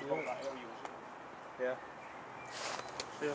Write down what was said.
Yeah. Yeah.